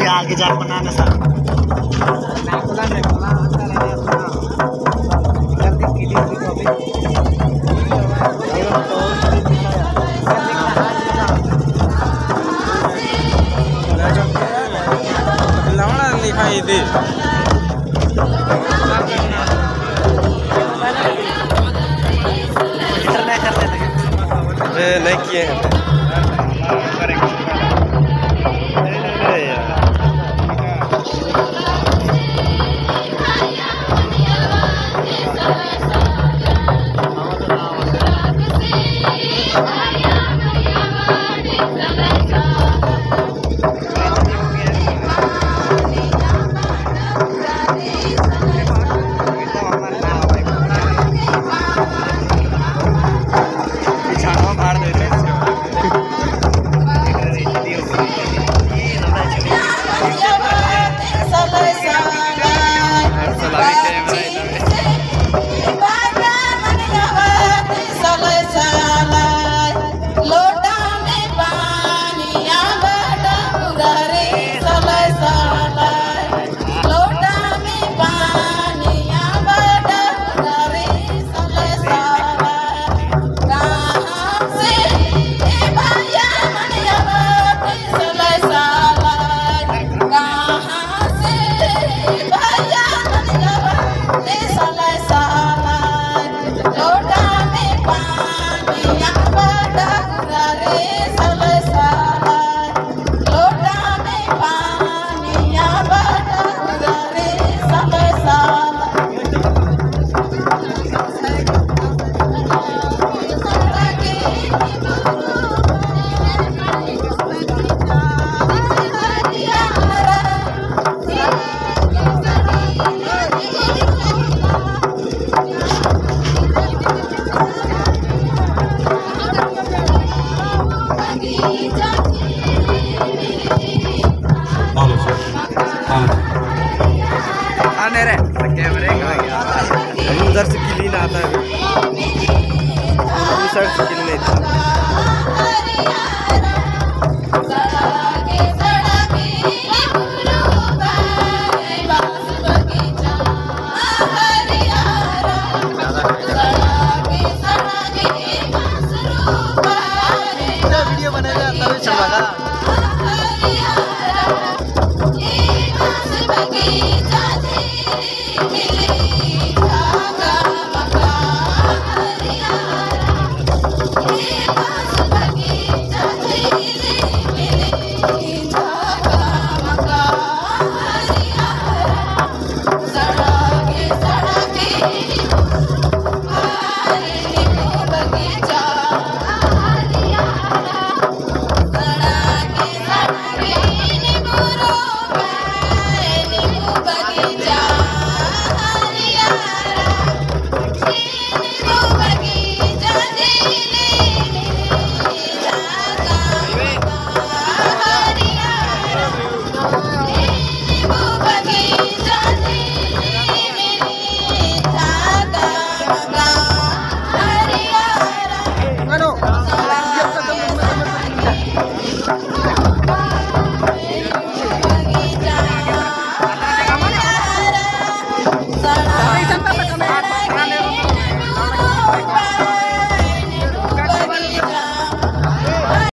आगे जाके बनाना सर। नहीं किए हैं। Yeah, but that's not it. उधर से किली आता है। साइड से किली नहीं था। sorry